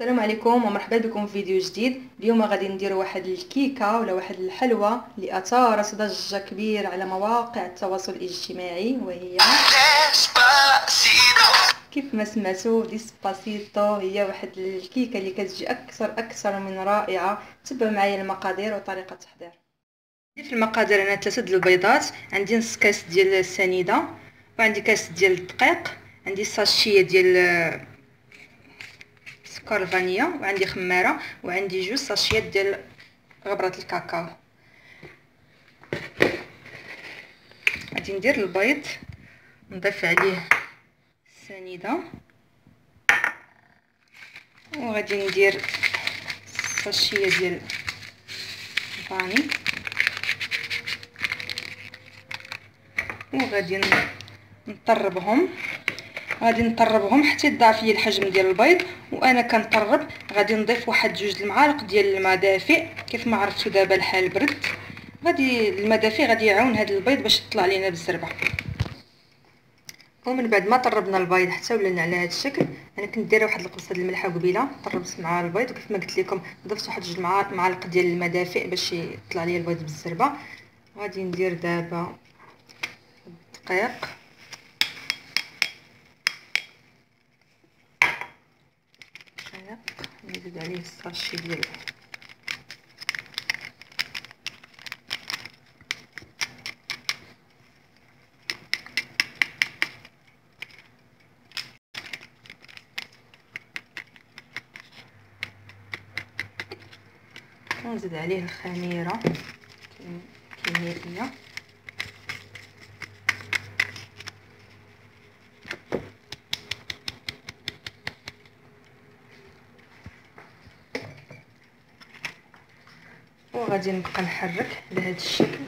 السلام عليكم ومرحبا بكم في فيديو جديد. اليوم غادي ندير واحد الكيكة ولا واحد الحلوى اللي اثارت ضجه كبير على مواقع التواصل الاجتماعي وهي كيف ما سمعتوا ديسباسيتو هي واحد الكيكة اللي كتجي أكثر أكثر من رائعة تبعوا معايا المقادير وطريقة التحضير في المقادير أنا ثلاثة البيضات عندي نص كاس ديال السنيدة وعندي كاس ديال الدقيق عندي ساشيه ديال سكر الفانيا وعندي خمارة وعندي جوج ساشيات ديال غبرة الكاكاو. غادي ندير البيض نضيف عليه السنيدة. وغادي ندير ساشيه ديال الفاني. وغادي نطربهم. غادي نطربهم حتى يضاعف لي الحجم ديال البيض وأنا كنطرب غادي نضيف واحد جوج المعالق ديال الماء دافئ كيف ما عرفتوا دابا الحال برد غادي الماء دافئ غادي يعاون هذا البيض باش يطلع لينا بالزربة. ومن بعد ما طربنا البيض حتى ولنا على هذا الشكل أنا كنت دايره واحد القبصه ديال الملحة قبيلة طربت مع البيض وكيف ما قلت لكم ضفت واحد جوج معالق ديال الماء دافئ باش يطلع لي البيض بالزربة. غادي ندير دابا الدقيق نزيد عليه الساشي ديال ونزيد عليه الخميره كيميائيه وغادي نبقى نحرك بهذا الشكل.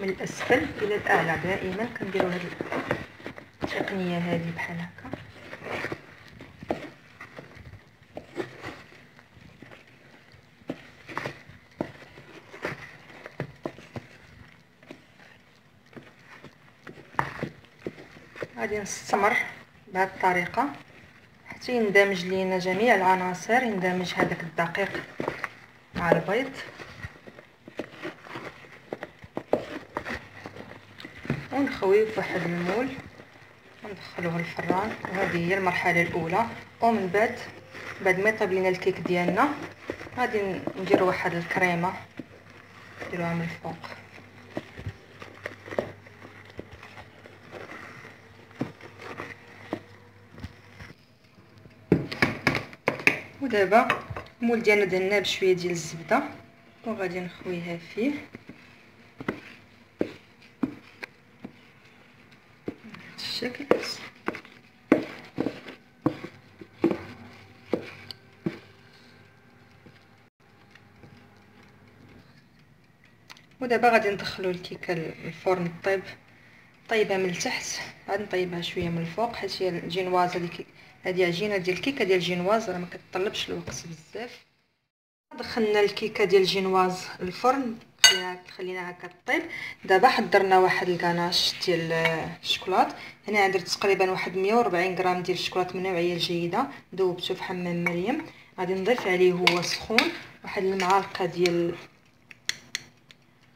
من الأسفل إلى الأعلى دائما كنديروا هذه التقنية هذه بحال هكا. غادي نستمر. بهذه الطريقة. حتى يندمج لينا جميع العناصر يندمج هذاك الدقيق مع البيض. ونخويه في واحد المول وندخلوه الفران وهذه هي المرحلة الأولى. ومن بعد بعد ما يطيب لينا الكيك ديالنا غادي نديرو واحد الكريمة نديروها من الفوق. ودابا المول ديالنا دهناه بشوية ديال الزبدة وغادي نخويها فيه. الشكل. ودابا غادي ندخلو الكيكة للفرن طيب طيبة من التحت عاد نطيبها شوية من الفوق حيت هي الجينواز هذيك هذه عجينه ديال الكيكة ديال الجينواز راه ما كتطلبش الوقت بزاف. دخلنا الكيكة ديال الجينواز الفرن خلينا خليناها كطيب دابا حضرنا واحد الكاناش ديال الشكلاط هنا درت تقريبا واحد 140 غرام ديال الشكلاط من نوعية الجيدة ذوبته في حمام مريم. غادي نضيف عليه هو سخون. واحد المعالقه ديال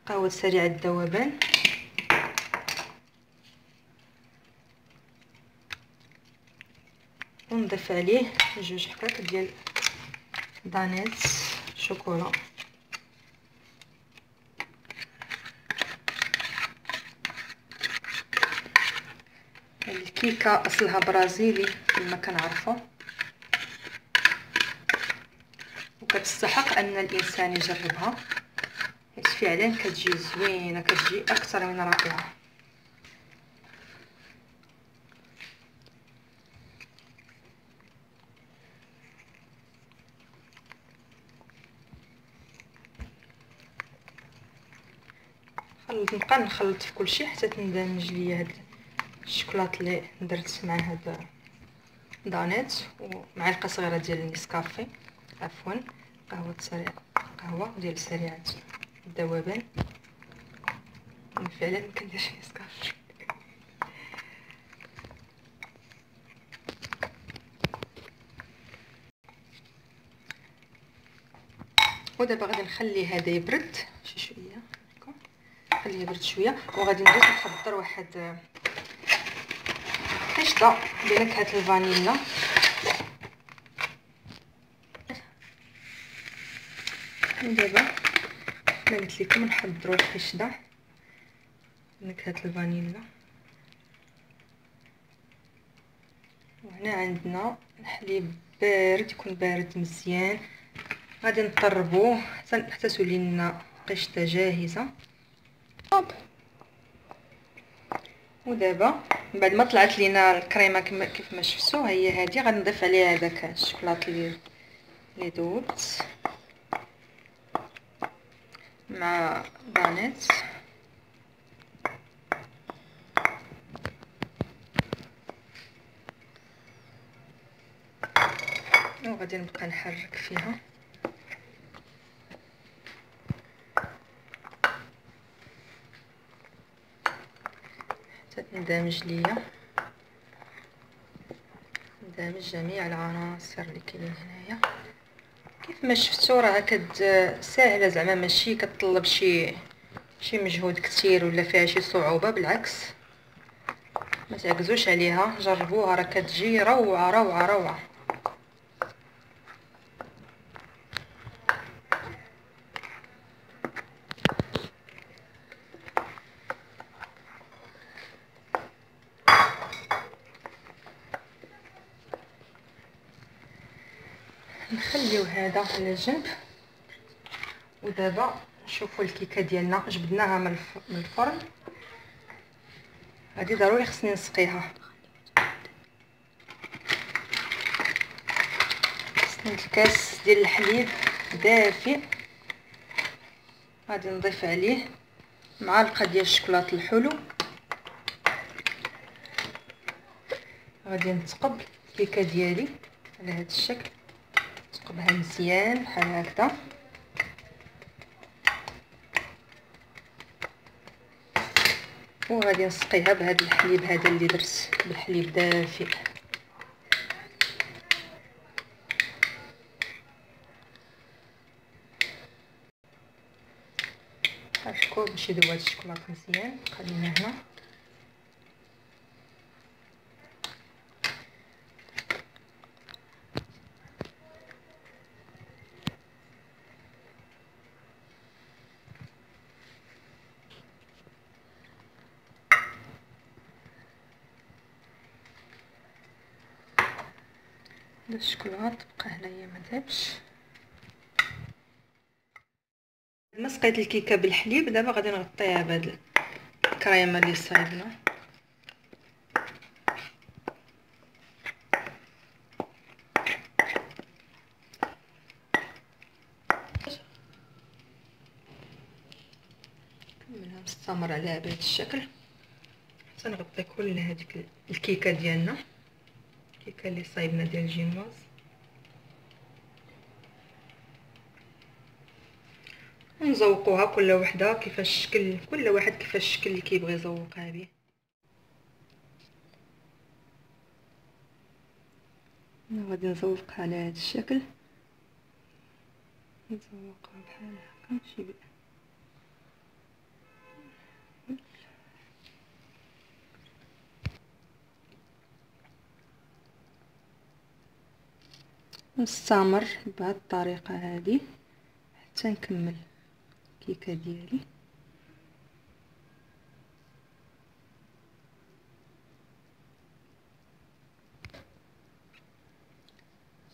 قهوة سريعة الذوبان ونضيف عليه جوج حبات ديال دانيت شوكولا. الكيكة أصلها برازيلي كما كنعرفوا وكتستحق أن الإنسان يجربها حيت فعلا كتجي زوينة كتجي أكثر من رائعة. نبقى نخلط في كلشي حتى تندمج ليا هاد الشوكولات اللي درت مع هاد دانيت ومعلقه صغيرة ديال النسكافي عفوا. قهوة سريعة. قهوة ديال سريعة الذوبان فعلا كندير شي سكر ودابا غادي نخلي هذا يبرد نخليه يبرد شوية وغادي ندوز نحضر واحد قشطه بنكهه الفانيلا. ودابا كما قلت لكم نحضروا القشطه نكهه الفانيلا. وهنا عندنا الحليب بارد يكون بارد مزيان. غادي نطربوه حتى تولي لنا قشطة جاهزة. ودابا من بعد ما طلعت لينا الكريمة كيف ما شفتوا هي هذه غنضيف عليها هذاك الشوكولاط اللي اللي ذوبت مع بانيت. وغادي نبقى نحرك فيها. تندمج ليا. ندمج جميع العناصر اللي كاينين هنايا. كيف ما شفتوا راه كد ساهلة زعما ماشي كتطلب شي شي مجهود كتير ولا فيها شي صعوبة بالعكس. ما تعكزوش عليها جربوها راه كتجي روعة روعة روعة. هذا على جنب ودابا نشوفوا الكيكة ديالنا. جبدناها من الفرن. هذه ضروري خصني نسقيها. خصني الكاس ديال الحليب دافئ. غادي نضيف عليه معلقة ديال الشكلاط الحلو. غادي نتقب الكيكة ديالي على هذا الشكل. نثقبها مزيان بحال هكذا. وغادي نسقيها بهذا الحليب هذا اللي درت بالحليب دافئ. حركو باش يذوب هذا الشكلاط مزيان خلينا هنا. الشكلاط بقى هنايا ما ذابش. ما سقيت الكيكة بالحليب دابا غادي نغطيها بهاد الكريمة اللي صايبنا كملها مستمر عليها بهذا الشكل. حتى نغطي كل هذيك الكيكة ديالنا. الكيكه اللي صايبنا ديال الجينواز ونزوقوها كل وحدة كيفاش الشكل كل واحد كيفاش الشكل اللي كيبغي يزوقها به أنا غادي نزوقها على هذا الشكل. نزوقها بحال هكا شي نستمر بهذه الطريقة هذه حتى نكمل الكيكة ديالي.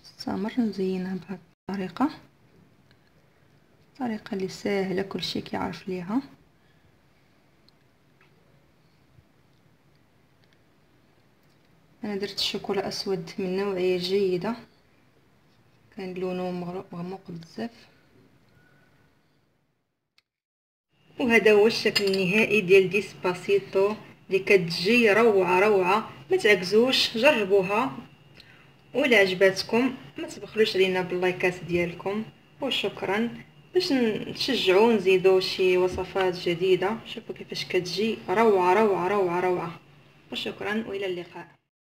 نستمر نزينها بهذه الطريقة. طريقة اللي ساهلة كلشي كيعرف ليها. أنا درت الشوكولا أسود من نوعية جيدة. كان لونه مغمق بزاف. وهذا هو الشكل النهائي ديال ديسباسيتو اللي كتجي روعة روعة ما تعكزوش جربوها. ولا عجباتكم ما تبخلوش علينا باللايكات ديالكم. وشكرا. باش نشجعو نزيدو شي وصفات جديدة شوفوا كيفاش كتجي روعة روعة روعة روعة. وشكرا وإلى اللقاء.